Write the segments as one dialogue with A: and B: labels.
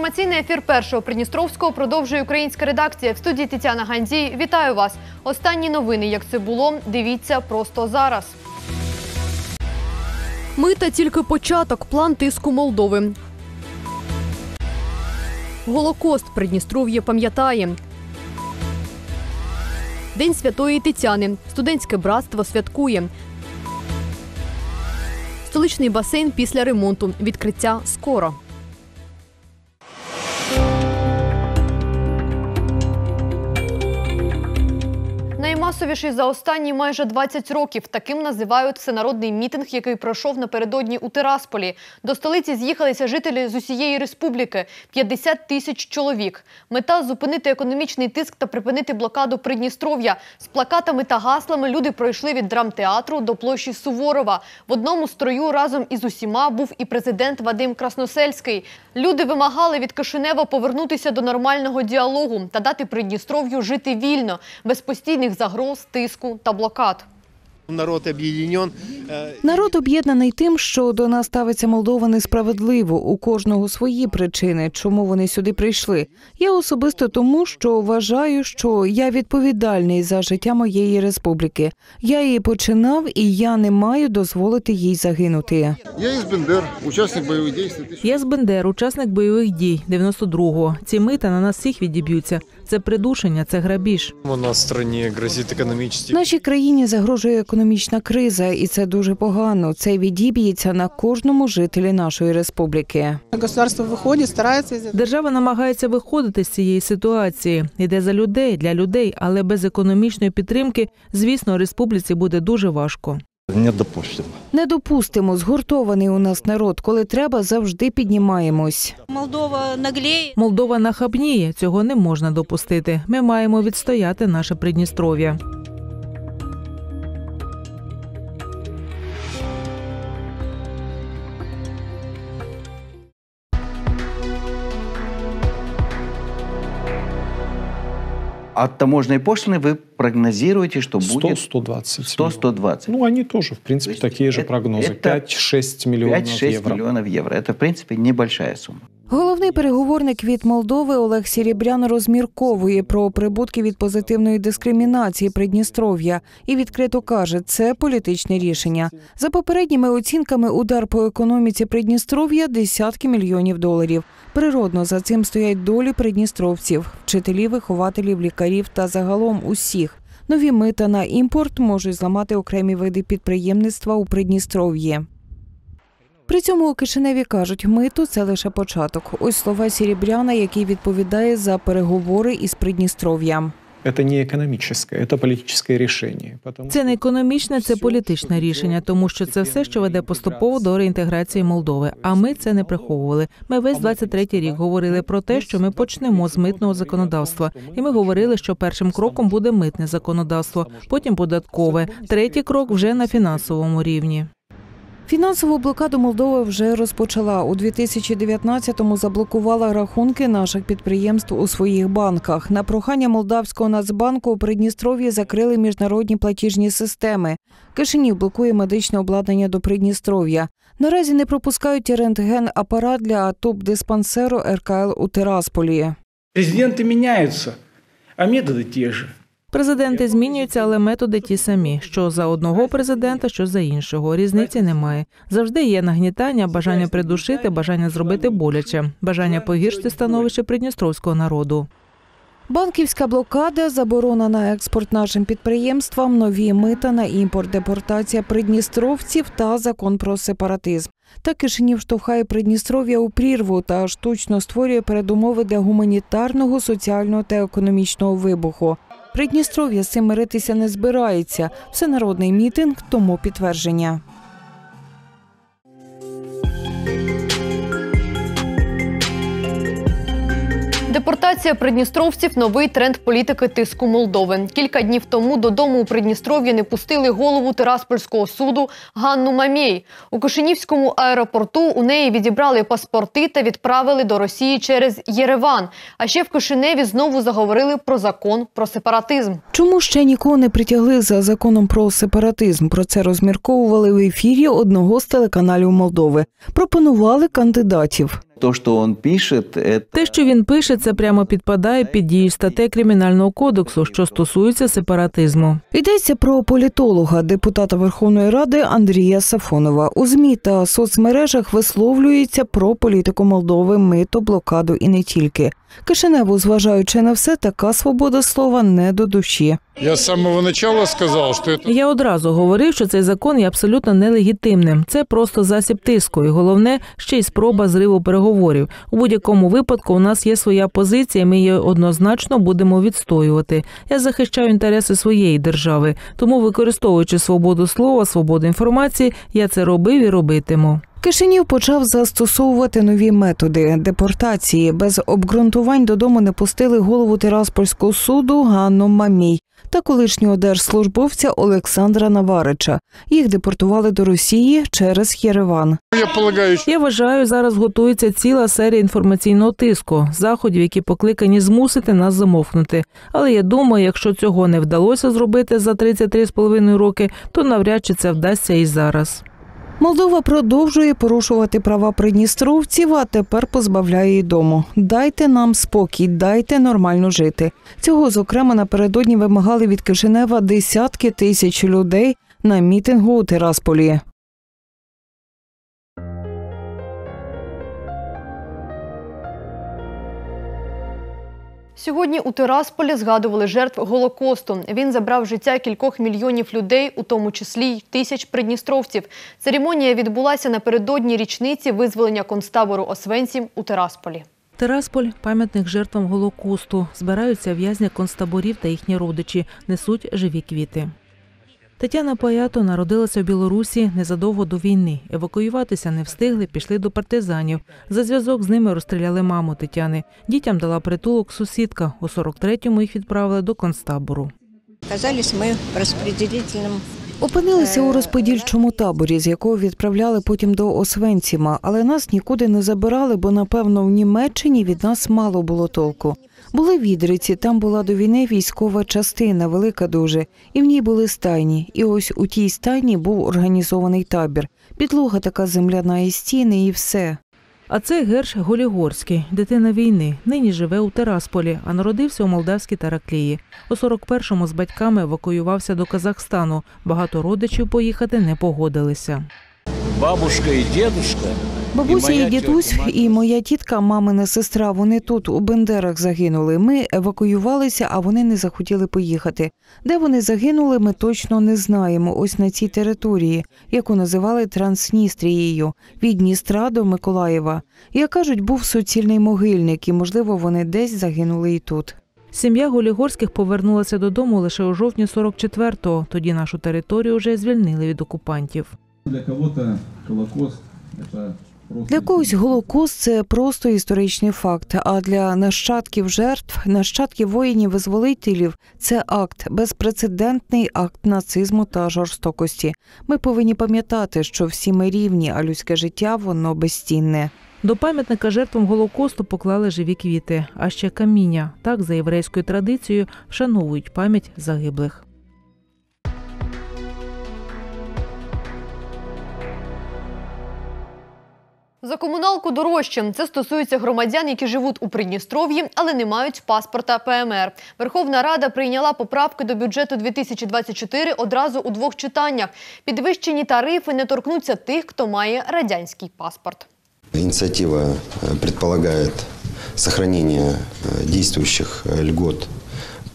A: Інформаційний ефір першого Придністровського продовжує українська редакція. В студії Тетяна Гандзій. Вітаю вас. Останні новини, як це було, дивіться просто зараз. Мита тільки початок. План тиску Молдови. Голокост Придністров'я пам'ятає. День Святої Тетяни. Студентське братство святкує. Столичний басейн після ремонту. Відкриття скоро. Наймасовіший за останні майже 20 років. Таким називають всенародний мітинг, який пройшов напередодні у Тирасполі. До столиці з'їхалися жителі з усієї республіки – 50 тисяч чоловік. Мета – зупинити економічний тиск та припинити блокаду Придністров'я. З плакатами та гаслами люди пройшли від драмтеатру до площі Суворова. В одному строю разом із усіма був і президент Вадим Красносельський. Люди вимагали від Кишинева повернутися до нормального діалогу та дати Придністров'ю жити вільно, без постійних загроз, тиску та блокад.
B: Народ об'єднан.
C: Народ об'єднаний тим, що до нас ставиться Молдова несправедливо. У кожного свої причини, чому вони сюди прийшли. Я особисто тому, що вважаю, що я відповідальний за життя моєї республіки. Я її починав, і я не маю дозволити їй загинути.
D: Я із Бендер, учасник бойових дій.
E: Я з Бендер, учасник бойових дій 92-го. Ці мита на нас всіх відіб'ються. Це придушення, це грабіж.
F: У нас в стране грозит экономический
C: Нашій країні загрожує економічна криза, і це дуже погано. Це відіб'ється на кожному жителі нашої республіки.
G: Государство выходит, старается из.
E: Держава намагається виходити з цієї ситуації. Йде за людей, для людей, але без економічної підтримки, звісно, республіці буде дуже важко.
H: Не допустимо.
C: Не допустимо, згуртований у нас народ. Коли треба, завжди піднімаємось.
G: Молдова наглеет.
E: Молдова нахабніє, цього не можна допустити. Ми маємо відстояти наше Придністров'я.
H: От таможенной пошлины вы прогнозируете, что будет
I: 100-120.
H: 100-120.
I: Ну, они тоже, в принципе,
H: То
I: такие же
H: это-
I: прогнозы.
H: это
I: 5-6 миллионов
H: 5-6
I: евро.
H: миллионов евро. Это, в принципе, небольшая сумма.
C: Головний переговорник від Молдови Олег Сірібрян розмірковує про прибутки від позитивної дискримінації Придністров'я і відкрито каже, це політичне рішення. За попередніми оцінками, удар по економіці Придністров'я десятки мільйонів доларів. Природно за цим стоять долі придністровців, вчителів, вихователів, лікарів та загалом усіх. Нові мита на імпорт можуть зламати окремі види підприємництва у Придністров'ї. При цьому у Кишиневі кажуть, мито це лише початок. Ось слова Сірібряна, який відповідає за переговори із Придністров'ям.
I: Это не экономическое, это политическое решение. Потому
E: Це не
I: что
E: економічне, це
I: всё,
E: політичне
I: що
E: рішення, тому що це все, що веде поступово до реінтеграції Молдови. А ми це не приховували. Ми весь 23-й рік говорили про те, що ми почнемо з митного законодавства, і ми говорили, що першим кроком буде митне законодавство, потім податкове. Третій крок вже на фінансовому рівні.
C: Фінансову блокаду Молдова вже розпочала. У 2019-му заблокувала рахунки наших підприємств у своїх банках. На прохання Молдавського нацбанку у Придністров'ї закрили міжнародні платіжні системи. Кишинів блокує медичне обладнання до Придністров'я. Наразі не пропускають і рентген-апарат для топ-диспансеру РКЛ у Тирасполі.
J: Президенты меняются, а методы те же.
E: Президенти змінюються, але методи ті самі: що за одного президента, що за іншого. Різниці немає. Завжди є нагнітання, бажання придушити, бажання зробити боляче, бажання погіршити становище придністровського народу.
C: Банківська блокада, заборона на експорт нашим підприємствам, нові мита на імпорт, депортація придністровців та закон про сепаратизм. Та Кишинів штовхає Придністров'я у прірву та штучно створює передумови для гуманітарного, соціального та економічного вибуху. Придністров'я з цим миритися не збирається. Всенародний мітинг тому підтвердження.
A: Депортація придністровців новий тренд політики тиску Молдови. Кілька днів тому додому у Придністров'ї не пустили голову Тираспольського суду Ганну Мамєй. У Кишинівському аеропорту у неї відібрали паспорти та відправили до Росії через Єреван. А ще в Кишиневі знову заговорили про закон про сепаратизм.
C: Чому ще нікого не притягли за законом про сепаратизм? Про це розмірковували в ефірі одного з телеканалів Молдови. Пропонували кандидатів.
H: То, що он пишет, это
E: Те, що він пише, це прямо підпадає під дію статей кримінального кодексу, що стосується сепаратизму.
C: Йдеться про політолога, депутата Верховної Ради Андрія Сафонова. У ЗМІ та соцмережах висловлюється про політику Молдови, мито, блокаду і не тільки. Кишиневу, зважаючи на все, така свобода слова не до душі.
K: Я с самого начала сказал, что это
E: Я одразу говорив, що цей закон є абсолютно нелегітимним. Це просто засіб тиску, і головне ще й спроба зриву переговорів. У будь-якому випадку у нас є своя позиція. Ми її однозначно будемо відстоювати. Я захищаю інтереси своєї держави, тому використовуючи свободу слова, свободу інформації, я це робив і робитиму.
C: Кишинів почав застосовувати нові методи депортації. Без обґрунтувань додому не пустили голову Тираспольського суду Ганну Мамій та колишнього держслужбовця Олександра Наварича. Їх депортували до Росії через Єреван.
K: я полагаю,
E: Я вважаю, зараз готується ціла серія інформаційного тиску, заходів, які покликані змусити нас замовкнути. Але я думаю, якщо цього не вдалося зробити за 33,5 роки, то навряд чи це вдасться і зараз.
C: Молдова продовжує порушувати права придністровців, а тепер позбавляє її дому. Дайте нам спокій, дайте нормально жити. Цього, зокрема, напередодні вимагали від Кишинева десятки тисяч людей на мітингу у Тирасполі.
A: Сьогодні у Тирасполі згадували жертв Голокосту. Він забрав життя кількох мільйонів людей, у тому числі й тисяч придністровців. Церемонія відбулася напередодні річниці визволення концтабору Освенцім у Тирасполі.
E: Тирасполь пам'ятник жертвам Голокосту. Збираються в'язні концтаборів та їхні родичі, несуть живі квіти. Тетяна Паято народилася в Білорусі незадовго до війни. Евакуюватися не встигли, пішли до партизанів. За зв'язок з ними розстріляли маму Тетяни. Дітям дала притулок сусідка. У 43-му їх відправили до концтабору.
G: Оказались мы в распределительном
C: Опинилися у розподільчому таборі, з якого відправляли потім до Освенціма, але нас нікуди не забирали, бо напевно в Німеччині від нас мало було толку. Були відриці, там була до війни військова частина, велика дуже, і в ній були стайні. І ось у тій стайні був організований табір. Підлога така земляна і стіни, і все.
E: А це Герш Голігорський, дитина війни. Нині живе у Терасполі, а народився у молдавській Тараклії. У 41-му з батьками евакуювався до Казахстану. Багато родичів поїхати не погодилися.
L: Бабушка і дедушка
C: Бабуся
L: І
C: дідусь, і моя тітка, мамина сестра, вони тут у Бендерах загинули. Ми евакуювалися, а вони не захотіли поїхати. Де вони загинули, ми точно не знаємо. Ось на цій території, яку називали Трансністрією, від Дністра до Миколаєва. Як кажуть, був суцільний могильник, і можливо вони десь загинули і тут.
E: Сім'я Голігорських повернулася додому лише у жовтні 44-го. Тоді нашу територію вже звільнили від окупантів.
L: Для кого-то Холокост это просто
C: Для когось Голокост це просто історичний факт. А для нащадків жертв, нащадків воїнів-визволителів це акт, безпрецедентний акт нацизму та жорстокості. Ми повинні пам'ятати, що всі ми рівні, а людське життя воно безцінне.
E: До пам'ятника жертвам Голокосту поклали живі квіти, а ще каміння. Так, за єврейською традицією, вшановують пам'ять загиблих.
A: За комуналку дорожче. Це стосується громадян, які живуть у Придністров'ї, але не мають паспорта ПМР. Верховна Рада прийняла поправки до бюджету 2024 одразу у двох читаннях. Підвищені тарифи не торкнуться тих, хто має радянський паспорт.
M: Инициатива э, предполагает сохранение э, действующих э, льгот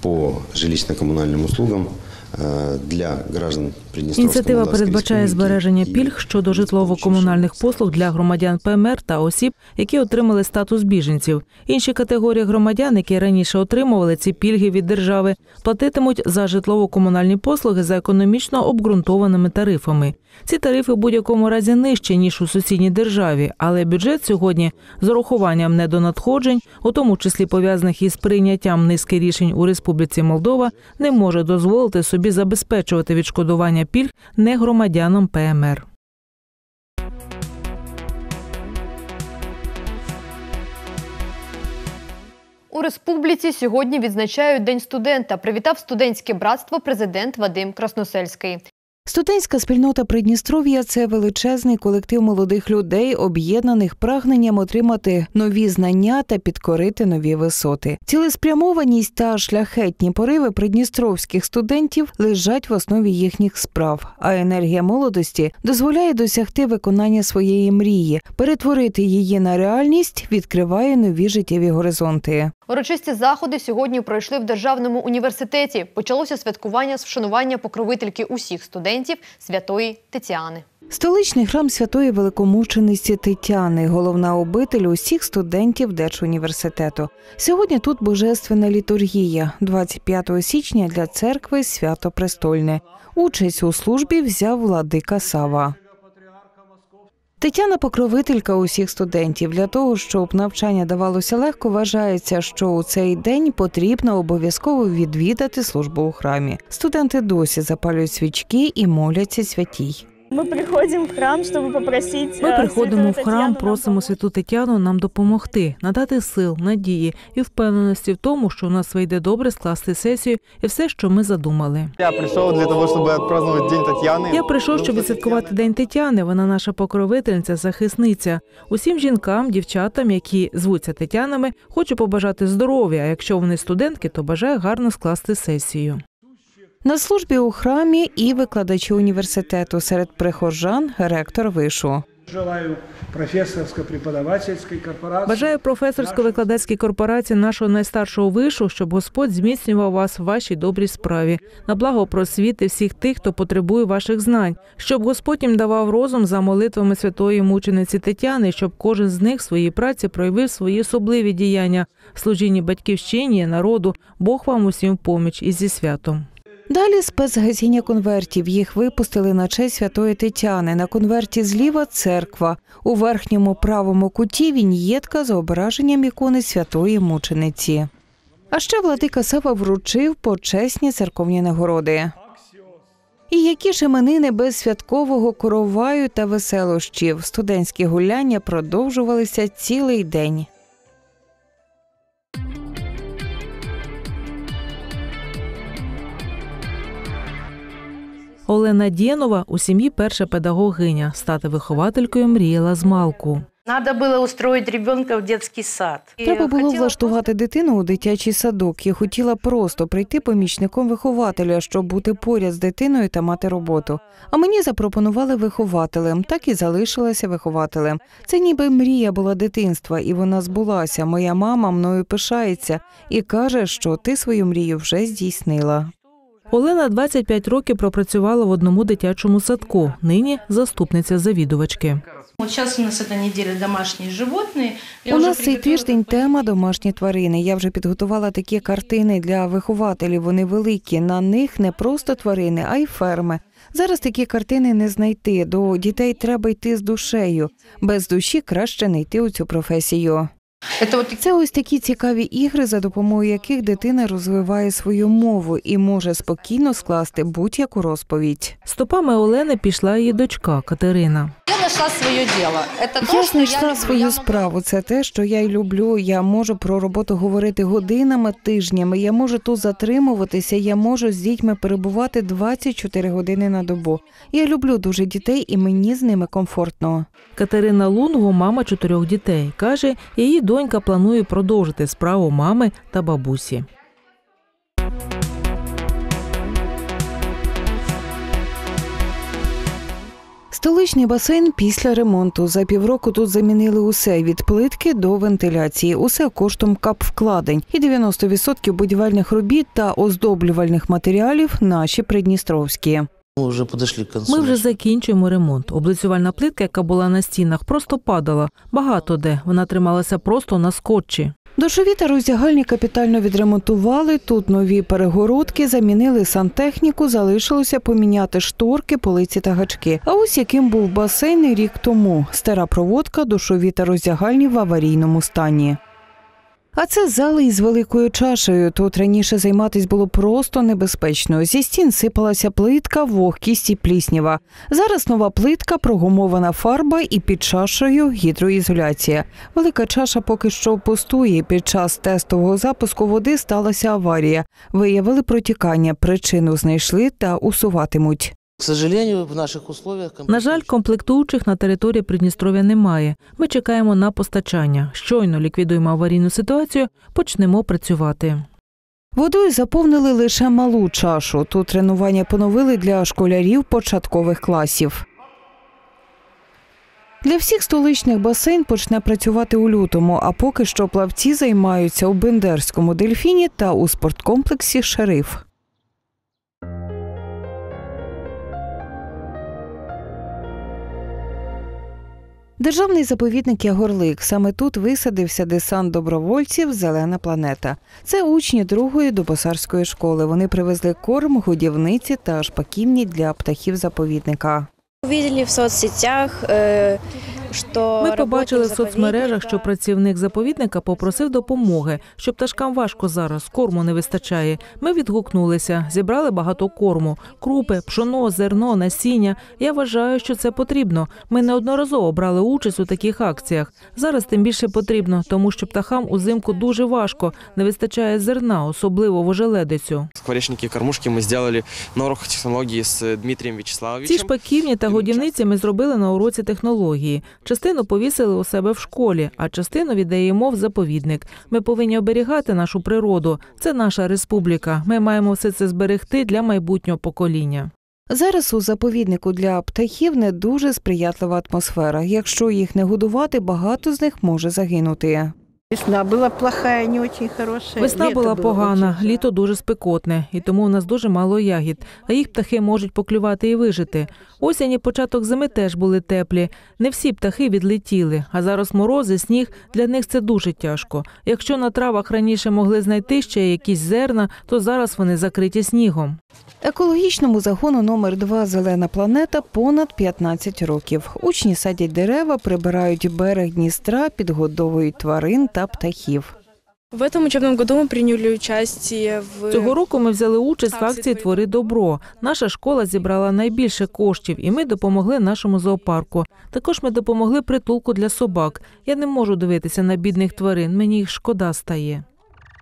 M: по жилищно-коммунальным услугам э, для граждан Приднестровской
E: Ініціатива передбачає збереження пільг щодо житлово-комунальних послуг для громадян ПМР та осіб, які отримали статус біженців. Інші категорії громадян, які раніше отримували ці пільги від держави, платитимуть за житлово-комунальні послуги за економічно обґрунтованими тарифами. Ці тарифи в будь-якому разі нижчі ніж у сусідній державі, але бюджет сьогодні з урахуванням недонадходжень, у тому числі пов'язаних із прийняттям низки рішень у Республіці Молдова, не може дозволити собі забезпечувати відшкодування пільг не громадянам ПМР.
A: У республіці сьогодні відзначають День студента. Привітав студентське братство президент Вадим Красносельський.
C: Студентська спільнота Придністров'я це величезний колектив молодих людей, об'єднаних прагненням отримати нові знання та підкорити нові висоти. Цілеспрямованість та шляхетні пориви придністровських студентів лежать в основі їхніх справ, а енергія молодості дозволяє досягти виконання своєї мрії, перетворити її на реальність, відкриває нові життєві горизонти.
A: Урочисті заходи сьогодні пройшли в Державному університеті. Почалося святкування з вшанування покровительки усіх студентів святої Тетяни.
C: Столичний храм святої великомучениці Тетяни, головна обитель усіх студентів Держуніверситету. Сьогодні тут божественна літургія. 25 січня для церкви свято престольне. Участь у службі взяв владика Сава. Тетяна покровителька усіх студентів. Для того, щоб навчання давалося легко, вважається, що у цей день потрібно обов'язково відвідати службу у храмі. Студенти досі запалюють свічки і моляться святій.
N: Ми приходимо в храм, щоб попросити.
E: Ми
N: е,
E: приходимо в храм, просимо святу Тетяну нам допомогти, надати сил, надії і впевненості в тому, що у нас вийде добре скласти сесію і все, що ми задумали.
F: Я пришел для того, чтобы отпраздновать День Татьяны.
E: Я прийшов, щоб відсвяткувати День Тетяни. Вона наша покровительниця, захисниця. Усім жінкам, дівчатам, які звуться Тетянами, хочу побажати здоров'я. А якщо вони студентки, то бажаю гарно скласти сесію.
C: На службі у храмі і викладачі університету серед прихожан ректор вишу.
J: Желаю профессорско-преподавательской корпорации.
E: Бажаю професорсько-викладацькій корпорації нашого найстаршого вишу, щоб Господь зміцнював вас в вашій добрій справі, на благо просвіти всіх тих, хто потребує ваших знань, щоб Господь їм давав розум за молитвами святої мучениці Тетяни, щоб кожен з них в своїй праці проявив свої особливі діяння в служінні батьківщині, народу. Бог вам усім поміч і зі святом.
C: Далі спецгасіння конвертів. Їх випустили на честь святої Тетяни. На конверті зліва церква. У верхньому правому куті віньєтка з ображенням ікони святої мучениці. А ще владика Сава вручив почесні церковні нагороди. І які ж іменини без святкового короваю та веселощів. Студентські гуляння продовжувалися цілий день.
E: Олена Дєнова у сім'ї перша педагогиня. Стати вихователькою мріяла з малку.
O: Надо было устроить ребенка в детский сад.
C: Треба було влаштувати дитину у дитячий садок. Я хотіла просто прийти помічником вихователя, щоб бути поряд з дитиною та мати роботу. А мені запропонували вихователем, так і залишилася вихователем. Це ніби мрія була дитинства, і вона збулася. Моя мама мною пишається і каже, що ти свою мрію вже здійснила.
E: Олена 25 років пропрацювала в одному дитячому садку. Нині заступниця завідувачки.
O: Сейчас у нас эта неделя домашние животные.
C: У нас цей тиждень тема домашні тварини. Я вже підготувала такі картини для вихователів. Вони великі. На них не просто тварини, а й ферми. Зараз такі картини не знайти. До дітей треба йти з душею. Без душі краще не йти у цю професію. Це ось такі цікаві ігри, за допомогою яких дитина розвиває свою мову і може спокійно скласти будь-яку розповідь.
E: Стопами Олени пішла її дочка Катерина.
P: Я нашла своє діло.
C: Я знайшла свою справу. Це те, що я й люблю. Я можу про роботу говорити годинами, тижнями. Я можу тут затримуватися. Я можу з дітьми перебувати 24 години на добу. Я люблю дуже дітей, і мені з ними комфортно.
E: Катерина Лунго, мама чотирьох дітей, каже, її донька планує продовжити справу мами та бабусі.
C: Столичний басейн після ремонту. За півроку тут замінили усе від плитки до вентиляції. Усе коштом капвкладень. І 90% будівельних робіт та оздоблювальних матеріалів наші придністровські.
Q: Мы уже подошли к концу.
E: Ми вже закінчуємо ремонт. Облицювальна плитка, яка була на стінах, просто падала. Багато де вона трималася просто на скотчі.
C: Душові та роздягальні капітально відремонтували. Тут нові перегородки, замінили сантехніку, залишилося поміняти шторки, полиці та гачки. А ось яким був басейн рік тому. Стара проводка, душові та роздягальні в аварійному стані. А це зали із великою чашею. Тут раніше займатись було просто небезпечно. Зі стін сипалася плитка, вогкість і пліснява. Зараз нова плитка, прогумована фарба і під чашею гідроізоляція. Велика чаша поки що пустує. Під час тестового запуску води сталася аварія. Виявили протікання, причину знайшли та усуватимуть.
Q: К сожалению, в наших условиях...
E: На жаль, комплектуючих на території Придністров'я немає. Ми чекаємо на постачання. Щойно ліквідуємо аварійну ситуацію, почнемо працювати.
C: Водою заповнили лише малу чашу. Тут тренування поновили для школярів початкових класів. Для всіх столичних басейн почне працювати у лютому, а поки що плавці займаються у Бендерському дельфіні та у спорткомплексі Шериф. Державний заповідник Ягорлик. Саме тут висадився десант добровольців Зелена планета. Це учні другої добосарської школи. Вони привезли корм, годівниці та шпаківні для птахів заповідника.
N: Увидели в соцсетях, э, что
E: Ми побачили в соцмережах, що працівник заповідника попросив допомоги, що пташкам важко зараз, корму не вистачає. Ми відгукнулися, зібрали багато корму, крупи, пшоно, зерно, насіння. Я вважаю, що це потрібно. Ми неодноразово брали участь у таких акціях. Зараз тим більше потрібно, тому що птахам узимку дуже важко, не вистачає зерна, особливо в ожеледицю.
R: Скворечники кормушки мы сделали на уроках технологии с Дмитрием
E: Ці шпаківні та годівниці ми зробили на уроці технології. Частину повісили у себе в школі, а частину віддаємо в заповідник. Ми повинні оберігати нашу природу. Це наша республіка. Ми маємо все це зберегти для майбутнього покоління.
C: Зараз у заповіднику для птахів не дуже сприятлива атмосфера. Якщо їх не годувати, багато з них може загинути.
S: Весна була плохая, не очень хорошая.
E: Весна була погана, літо дуже спекотне, і тому у нас дуже мало ягід, а їх птахи можуть поклювати і вижити. Осінь і початок зими теж були теплі. Не всі птахи відлетіли, а зараз морози, сніг для них це дуже тяжко. Якщо на травах раніше могли знайти ще якісь зерна, то зараз вони закриті снігом.
C: Екологічному загону номер 2 Зелена планета понад 15 років. Учні садять дерева, прибирають берег Дністра, підгодовують тварин та птахів.
N: В этом учебном году мы приняли участие в...
E: Цього року ми взяли участь в акції Твори добро. Наша школа зібрала найбільше коштів, і ми допомогли нашому зоопарку. Також ми допомогли притулку для собак. Я не можу дивитися на бідних тварин. Мені їх шкода стає.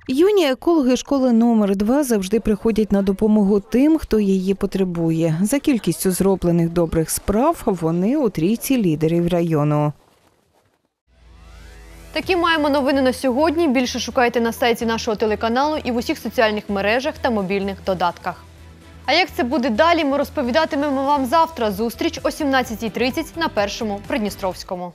C: Юні екологи школи номер 2 завжди приходять на допомогу тим, хто її потребує. За кількістю зроблених добрих справ вони у трійці лідерів району.
A: Такі маємо новини на сьогодні. Більше шукайте на сайті нашого телеканалу і в усіх соціальних мережах та мобільних додатках. А як це буде далі, ми розповідатимемо вам завтра. Зустріч о 17.30 на першому Придністровському.